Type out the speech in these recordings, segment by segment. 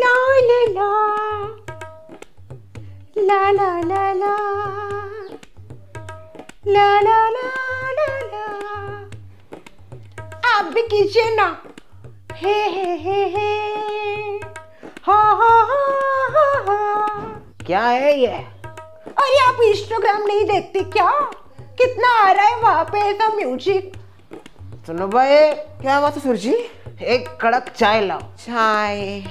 ला ला ला। ला ला ला ला। ला ला ला ला ला। आप भी कीजिए ना? हे हे हे हे। हा हा हा हा हा। क्या है ये? अरे आप इंस्टाग्राम नहीं देखते क्या? कितना आ रहा है वहाँ पे ऐसा म्यूज़िक सुनो भाई क्या बात है सुरजी? एक कड़क चाय लाओ। चाय।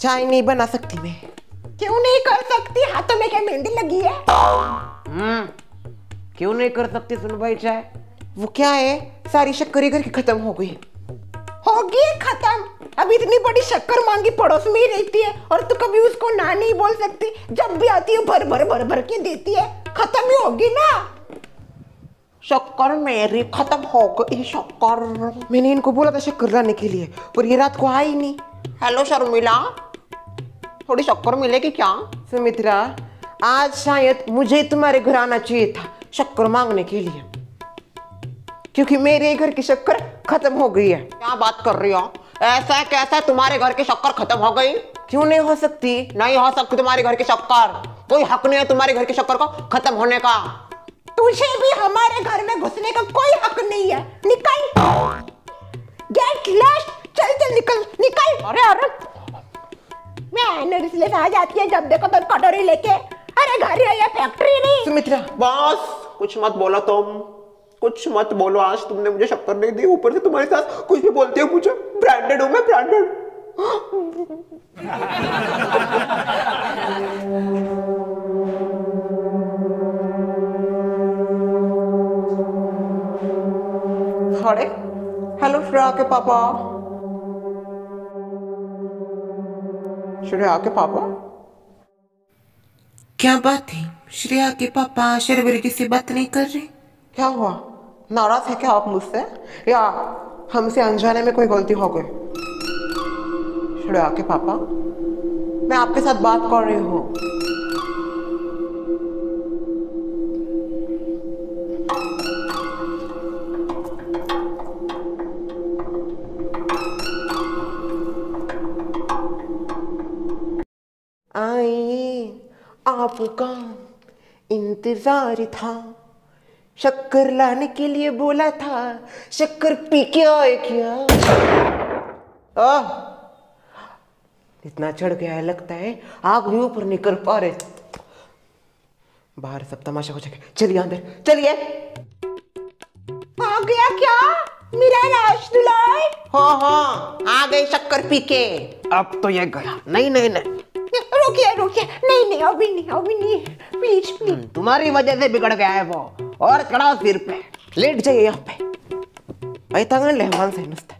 चाय नहीं बना सकती मैं। क्यों नहीं कर सकती? हाथों में क्या मेहंदी लगी है? हम्म क्यों नहीं कर सकती सुनो भाई चाय? वो क्या है? सारी शक्कर ही घर की खत्म हो गई। होगी खत्म। अब इतनी बड़ी शक्कर मांगी पड़ोस में ही रहती है और तू कभी उसको ना नहीं बोल सकती। जब भी आती है भर भर भर भर के देती है। खत्म ही होगी ना? शक्कर मेरी खत्म हो गई शक्कर। मैंने इनको बोला था शक्कर लाने के लिए पर ये रात को आई नहीं। हेलो शर्मिला। थोड़ी शक्कर मिलेगी क्या? सुमित्रा आज शायद मुझे तुम्हारे घर आना चाहिए था शक्कर मांगने के लिए। क्योंकि मेरे घर की शक्कर खत्म हो गई है। क्या बात कर रही हो? ऐसा कैसा तुम्हारे घर की शक्कर खत्म हो गई? क्यों नहीं हो सकती? नहीं हो सकती तुम्हारे घर की शक्कर। कोई हक नहीं है तुम्हारे घर की शक्कर को खत्म होने का। तुझे भी हमारे घर में घुसने का कोई हक नहीं आ जाती है जब देखो तो कटोरी लेके। अरे घर है ये फैक्ट्री नहीं। सुमित्रा बस कुछ मत बोलो तुम। कुछ मत बोलो आज तुमने मुझे शक्कर नहीं दी ऊपर से तुम्हारे साथ कुछ भी बोलती हो मुझे ब्रांडेड हूँ मैं ब्रांडेड अरे हेलो श्रेया के पापा। श्रेया के पापा। क्या बात है? श्रेया के पापा शर्वरी से बात नहीं कर रहे? क्या हुआ? नाराज़ है क्या आप मुझसे? या हमसे अनजाने में कोई गलती हो गई? श्रेया के पापा मैं आपके साथ बात कर रही हूँ। आपका इंतज़ार था। शक्कर लाने के लिए बोला था शक्कर पी के आए क्या? आह! इतना चढ़ गया है लगता है आग भी ऊपर निकल पा रहे। बाहर सब तमाशा हो जाएगा। चलिए अंदर चलिए। आ गया क्या? मेरा राज दुलार? हाँ हाँ आ गए शक्कर पी के। अब तो ये गया। नहीं नहीं नहीं। रुकिए रुकिए। नहीं नहीं, अभी नहीं अभी नहीं। प्लीज़ प्लीज़ तुम्हारी वजह से बिगड़ गया है वो। और चढ़ाओ सिर पे। लेट जाइए यहाँ पे। भाई ऐतांगण लेहमान से नुसतं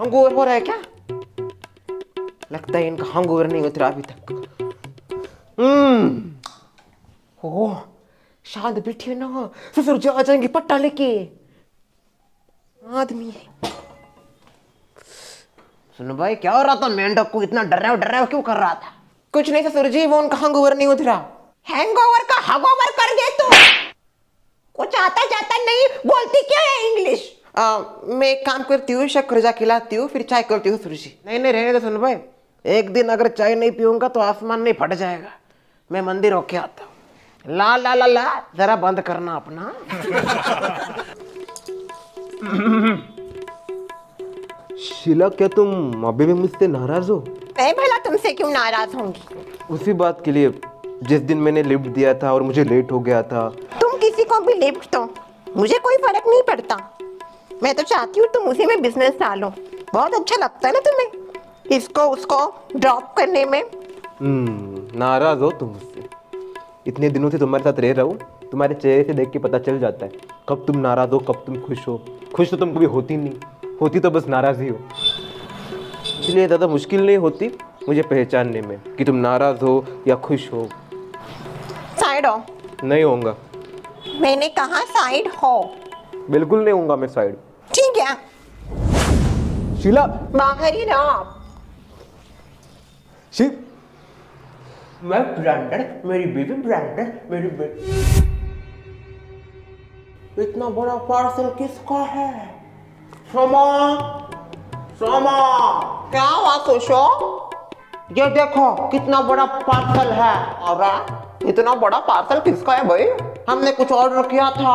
हंगोवर हो रहा है क्या? लगता है इनका हंगोवर नहीं उतरा अभी तक। हम्म। ओ शांत बैठिए ना। ससुर जी आ जाएँगे पट्टा लेके। आदमी है। सुनो भाई क्या हो रहा था? मेंढक को इतना डर रहा डर रहा क्यों कर रहा था? कुछ नहीं ससुर जी वो उनका हंगोवर नहीं उतरा। हैंगओवर का हगओवर कर दे तू! कुछ आता जाता नहीं बोलती क्या है इंग्लिश आ, मैं एक काम करती हूँ शक्कर जा खिलाती हूँ फिर चाय करती हूँ ससुर जी नहीं नहीं रहने दो सुनो भाई। एक दिन अगर चाय नहीं पीऊँगा तो आसमान नहीं फट जाएगा। मैं मंदिर होके आता हूँ। ला ला ला ला जरा बंद करना अपना। शीला क्या तुम अभी भी मुझसे नाराज़ हो? मैं भला तुमसे क्यों नाराज़ होंगी उसी बात के लिए जिस दिन मैंने लिफ्ट दिया था और मुझे लेट हो गया था। तुम किसी को भी लिफ्ट दो। मुझे कोई फ़र्क नहीं पड़ता। मैं तो चाहती हूँ तुम उसी में बिज़नेस डालो। बहुत अच्छा लगता है ना तुम्हें? इसको उसको ड्रॉप करने में। हम्म, नाराज़ हो तुम मुझसे इतने दिनों से तुम्हारे साथ रह रहा हूँ। तुम्हारे चेहरे से देख के पता चल जाता है। कब तुम नाराज़ हो कब तुम खुश हो। खुश तो तुम कभी होती नहीं। होती तो बस नाराज़ ही हो। इसलिए ज़्यादा मुश्किल नहीं होती मुझे पहचानने में कि तुम नाराज़ हो या खुश हो। साइड हो। नहीं होऊँगा। मैंने कहा साइड हो। बिल्कुल नहीं होऊँगा मैं साइड ठीक है। शीला! बाहर ही रहो आप। शी मैं ब्रांडेड मेरी बेबी ब्रांडेड मेरी बेबी इतना बड़ा पार्सल किसका है? सोमा क्या हुआ सुशो ये देखो कितना बड़ा पार्सल है और इतना बड़ा पार्सल किसका है भाई हमने कुछ ऑर्डर किया था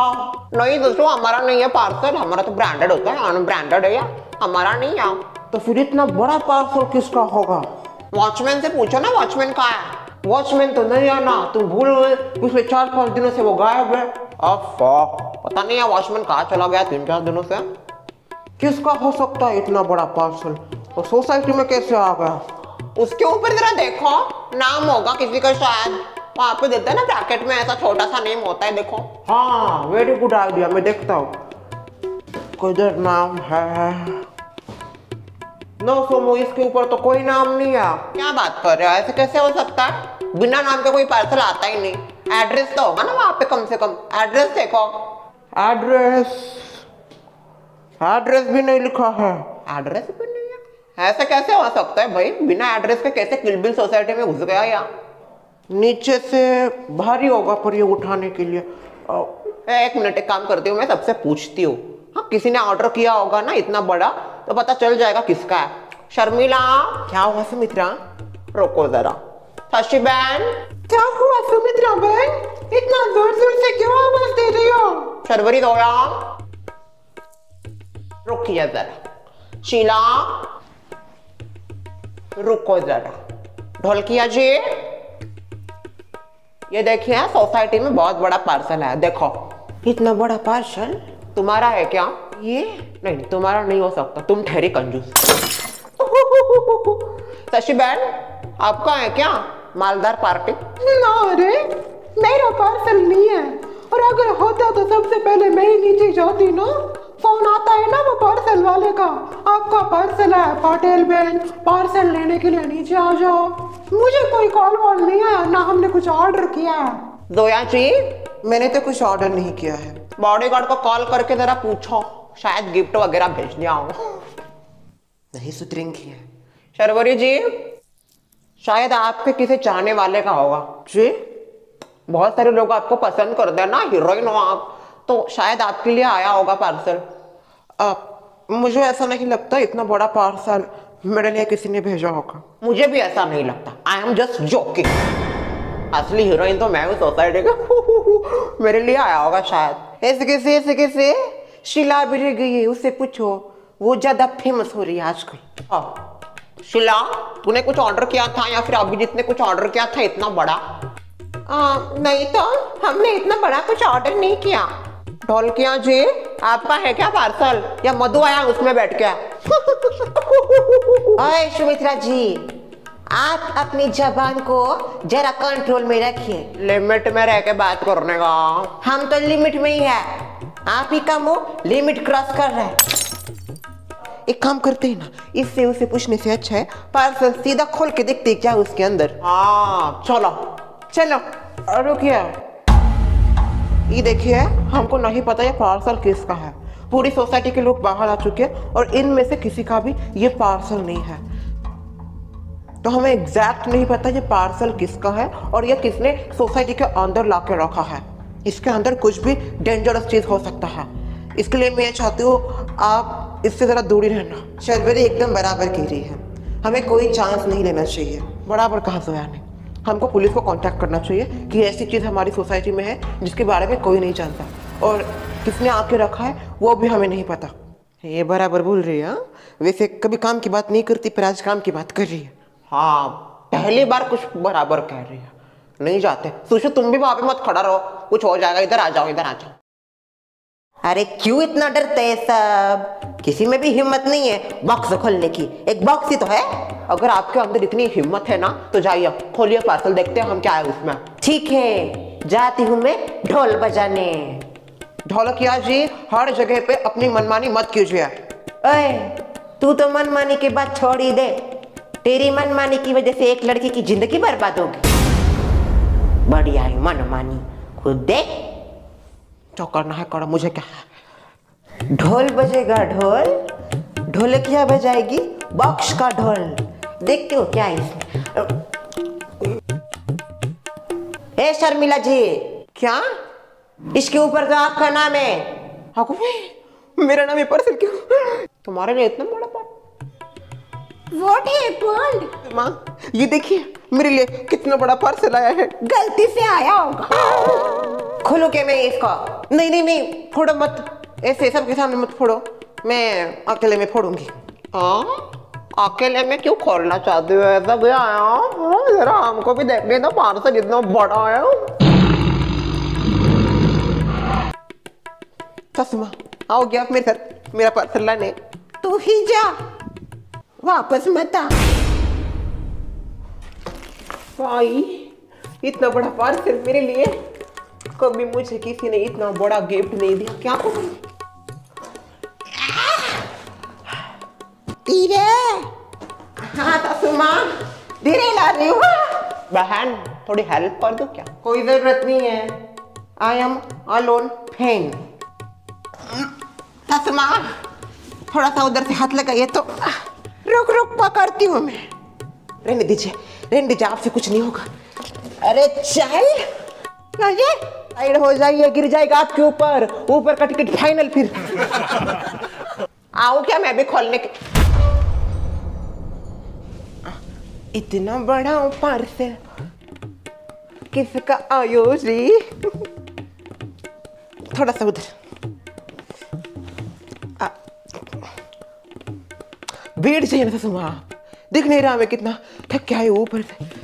नहीं दोस्तों हमारा नहीं है पार्सल हमारा तो ब्रांडेड होता है अनब्रांडेड है या हमारा नहीं है तो फिर इतना बड़ा पार्सल किसका होगा वॉचमैन से पूछो ना वॉचमैन का है वॉचमैन तो नहीं है ना तुम भूल गए पिछले चार पाँच दिनों से वो गायब है अफा पता नहीं है वॉचमैन कहाँ चला गया तीन चार दिनों से किसका हो सकता है इतना बड़ा पार्सल और सोसाइटी में कैसे आ गया? उसके ऊपर जरा देखो। नाम होगा किसी का शायद। वहाँ पे देते हैं ना ब्रैकेट में ऐसा छोटा सा नेम होता है देखो। हाँ वेरी गुड आइडिया मैं देखता हूँ। किधर नाम है? नो सोमो इसके ऊपर तो कोई नाम नहीं है। क्या बात कर रहे हो? ऐसे कैसे हो सकता है? बिना नाम के कोई पार्सल आता ही नहीं। एड्रेस तो होगा ना वहाँ पे कम से कम। एड्रेस देखो। एड्रेस एड्रेस भी नहीं लिखा है। एड्रेस भी नहीं है? ऐसे कैसे हो सकता है भाई? बिना एड्रेस के कैसे किलबिल सोसाइटी में घुस गया या नीचे से भारी होगा पर ये उठाने के लिए। एक मिनट एक काम करती हूँ मैं सबसे पूछती हूँ। हाँ किसी ने ऑर्डर किया होगा ना इतना बड़ा तो पता चल जाएगा किसका है। शर्मिला। क्या हुआ सुमित्रा? रोको जरा। शशि बहन। क्या हुआ सुमित्रा बहन? इतना ज़ोर ज़ोर से क्यों आवाज़ दे रही हो? शर्वरी दोया रुकिए जरा। शीला, रुको जरा। ढोलकिया जी। ये देखिए सोसाइटी में बहुत बड़ा पार्सल है। देखो, इतना बड़ा पार्सल तुम्हारा है क्या? ये? नहीं, तुम्हारा नहीं हो सकता। तुम ठहरी कंजूस। शशि बहन, आपका है क्या? मालदार पार्टी? ना रे, मेरा पार्सल नहीं है। और अगर होता तो सबसे पहले मैं ही नीचे जाती ना। फ़ोन आता है ना वो पार्सल वाले का। आपका पार्सल है पटेल बहन पार्सल लेने के लिए नीचे आ जाओ। मुझे कोई कॉल वॉल नहीं आया ना हमने कुछ ऑर्डर किया है। दोया जी मैंने तो कुछ ऑर्डर नहीं किया है। बॉडीगार्ड को कॉल करके जरा पूछो शायद गिफ्ट वगैरह भेज दिया हो। नहीं सुधरेंगी है। शर्वरी जी शायद आपके किसी चाहने वाले का होगा। जी? बहुत सारे लोग आपको पसंद करते हैं ना हीरोइन हो आप। तो शायद आपके लिए आया होगा पार्सल अ, मुझे ऐसा नहीं लगता इतना बड़ा पार्सल मेरे लिए किसी ने भेजा होगा। मुझे भी ऐसा नहीं लगता। आई एम जस्ट जोकिंग असली हीरोइन तो मैं हूँ सोसाइटी का। मेरे लिए आया होगा शायद। ऐसे कैसे ऐसे कैसे? शिला भी रह गई है उससे पूछो। वो ज़्यादा फ़ेमस हो रही है आजकल। हाँ। शिला तूने कुछ ऑर्डर किया था या फिर अभिजीत ने कुछ ऑर्डर किया था इतना बड़ा? आ, नहीं तो हमने इतना बड़ा कुछ ऑर्डर नहीं किया। ढोलकिया जी आपका है क्या पार्सल? या मधु आया उसमें बैठ गया? अरे सुमित्रा जी आप अपनी जबान को जरा कंट्रोल में रखिए। लिमिट में रह के बात करने का। हम तो लिमिट में ही है। आप ही का मुँह लिमिट क्रॉस कर रहे है। एक काम करते हैं ना इससे उसे पूछने से अच्छा है पार्सल सीधा खोल के देखते क्या उसके अंदर। हाँ। चलो चलो रुकिए। ये देखिए, हमको नहीं पता ये पार्सल किसका है। पूरी सोसाइटी के लोग बाहर आ चुके हैं और इनमें से किसी का भी ये पार्सल नहीं है। तो हमें एग्जैक्ट नहीं पता ये पार्सल किसका है और ये किसने सोसाइटी के अंदर ला के रखा है। इसके अंदर कुछ भी डेंजरस चीज़ हो सकता है। इसके लिए मैं चाहती हूँ, आप इससे ज़रा दूरी रहना। शर्वरी एकदम बराबर की रही है। हमें कोई चांस नहीं लेना चाहिए। बराबर कहा सोया ने हमको पुलिस को कांटेक्ट करना चाहिए कि ऐसी चीज़ हमारी सोसाइटी में है जिसके बारे में कोई नहीं जानता। और किसने आके रखा है वो भी हमें नहीं पता। ये बराबर बोल रही है हाँ? वैसे कभी काम की बात नहीं करती पर आज काम की बात कर रही है। हाँ पहली बार कुछ बराबर कह रही है। नहीं जाते। सुशु तुम भी वहाँ पे मत खड़ा रहो। कुछ हो जाएगा इधर आ जाओ इधर आ जाओ। अरे क्यों इतना डरते हैं सब? किसी में भी हिम्मत नहीं है। बॉक्स खोलने की। एक बॉक्स ही तो है। अगर आपके अंदर इतनी हिम्मत है ना तो जाइए, खोलिए पार्सल देखते हैं हम क्या है उसमें। ठीक है। जाती हूँ मैं ढोल बजाने। ढोलकिया जी, हर जगह पे अपनी मनमानी मत कीजिए। ओए, तू तो मनमानी की बात छोड़ ही दे। तेरी मनमानी की वजह से एक लड़की की ज़िंदगी बर्बाद होगी बढ़िया है, मनमानी। खुद देख। जो करना है करो मुझे क्या है? ढोल बजेगा ढोल ढोलकिया बजाएगी? बॉक्स का ढोल। देखते हो क्या है इसमें? ए शर्मिला जी। क्या? इसके ऊपर तो आपका नाम है। हाँ, मेरा नाम है पार्सल क्यों? तुम्हारे लिए इतना बड़ा पार्सल व्हाट हैपेंड माँ ये देखिए मेरे लिए कितना बड़ा पार्सल आया है। गलती से आया होगा। खोलो क्या मैं इसका? नहीं नहीं नहीं फोड़ो मत। ऐसे सबके सामने मत फोड़ो। मैं अकेले में फोड़ूँगी। हाँ? अकेले में क्यों खोलना चाहते हो? ऐसा भी आया हाँ, जरा हमको भी देखने दो पार्सल इतना बड़ा है। ससुमा आओगे आप मेरे साथ। मेरा पार्सल लाने। तू ही जा। वापस मत आ। भाई इतना बड़ा पार्सल मेरे लिए? कभी मुझे किसी ने इतना बड़ा गिफ्ट नहीं दिया? क्या धीरे। हाँ सासू माँ धीरे ला रही हूँ। बहन थोड़ी हेल्प कर दो क्या? कोई ज़रूरत नहीं है। आई एम अलोन फ़ैन सासू माँ थोड़ा सा उधर से हाथ लगाइए तो। रुक रुक पकड़ती हूँ मैं। रहने दीजिए। रहने दीजिए आपसे कुछ नहीं होगा। अरे चल। ये साइड हो जाइए, गिर जाएगा आपके ऊपर। ऊपर का टिकट फाइनल फिर। आओ क्या, मैं भी खोलने के इतना बड़ा पार्सल किसका आयो जी थोड़ा सा उधर। बैठ जाइए ना दिख नहीं रहा मैं कितना। थक क्या है ऊपर से।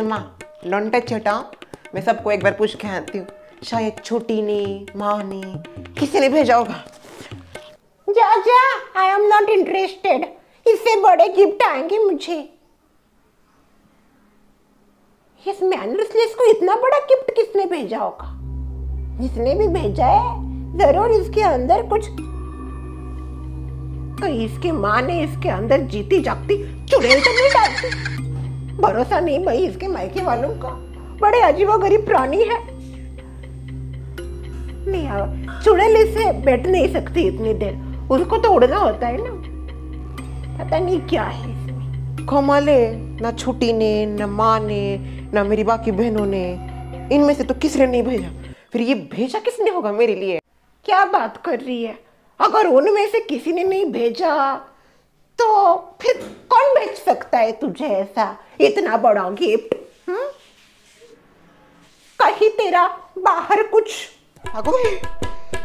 सुमा लौंडा छोटा मैं सबको एक बार पूछ के आती हूँ, शायद छोटी ने, माँ ने, किसी ने भेजा होगा? जा जा आई एम नॉट इंटरेस्टेड इससे बड़े गिफ्ट आएँगे मुझे। इस मैनर्सलेस को इतना बड़ा गिफ्ट किसने भेजा होगा? जिसने भी भेजा है, ज़रूर इसके अंदर कुछ कहीं इसके माँ ने इसके अंदर जीती जागती चुड़ैल तो नहीं डालती। भरोसा नहीं भाई इसके मायके वालों का। बड़े अजीबो गरीब प्राणी है। नहीं यार चुड़ैल इससे बैठ नहीं सकती इतनी देर। उसको तो उड़ना होता है ना। पता नहीं क्या है इसमें। कमाले ना छोटी ने न माँ ने ना मेरी बाकी बहनों ने। इनमें से तो किसने नहीं भेजा? फिर ये भेजा किसने होगा मेरे लिए? क्या बात कर रही है? अगर उनमें से किसी ने नहीं भेजा तो फिर कौन भेज है तुझे ऐसा? इतना बड़ा गिफ्ट हम्म? कहीं तेरा बाहर कुछ?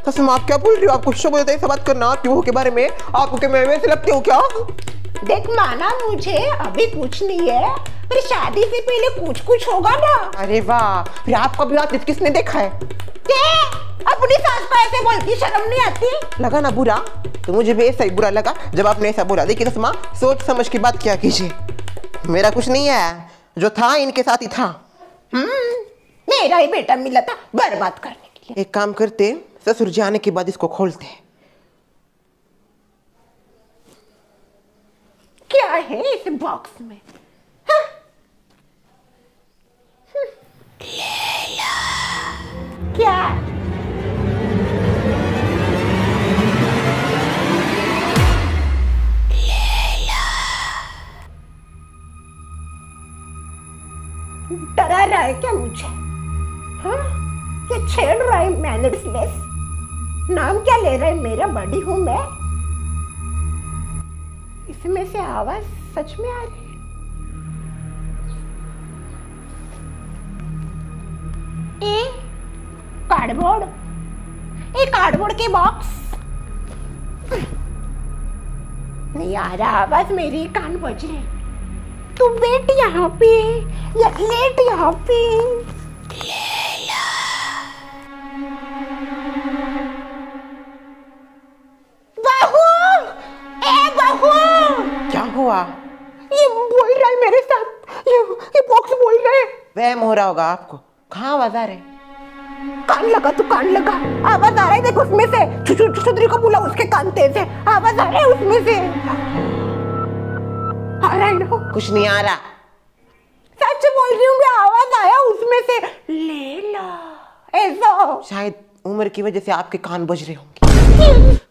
कसम, आप क्या बोल रही हो? आप कुछ तो बोलते ऐसा बात करना, क्यों के बारे में? आपको क्या मैं वैसे लगती हूँ क्या? देख माना मुझे अभी कुछ नहीं है। पर शादी से पहले कुछ कुछ होगा ना। अरे वाह फिर आपका भी आतिथ किसने देखा है? ते, अपनी सास को ऐसे बोलती शर्म नहीं आती? लगा ना बुरा। तो मुझे भी ऐसा ही बुरा लगा जब आपने ऐसा बोला। देखिए कसमा सोच समझ के बात क्या कीजिए। मेरा कुछ नहीं है जो था इनके साथ ही था। हम्म मेरा ही बेटा मिला था बर्बाद करने के लिए। एक काम करते ससुर जी आने के बाद इसको खोलते हैं। क्या है इस बॉक्स में? हाँ? क्या? डरा रहा है क्या मुझे? हाँ? ये छेड़ रहा है मैनर्सलेस नाम क्या ले रहा है? मेरा बड़ी हूँ मैं। इसमें से आवाज़ सच में आ रही है? ए कार्डबोर्ड ए कार्डबोर्ड के बॉक्स नहीं आ रहा आवाज़ मेरे, कान बज रहे तू बैठ यहाँ पे लेट यहाँ पे। ये ये बॉक्स बोल रहा वहम हो रहा होगा आपको। कहाँ आवाज़ आ रहे? कान लगा तू कान लगा। आवाज़ आ रहा है देख उसमें से। छुछू को बोला उसके कान तेज है। आवाज़ आ रहा है उसमें से। आ रहा है ना? कुछ नहीं आ रहा। सच बोल रही हूँ मैं आवाज़ आया उसमें से। ले ला। ऐसा। शायद उम्र की वजह से आपके कान बज रहे होंगे।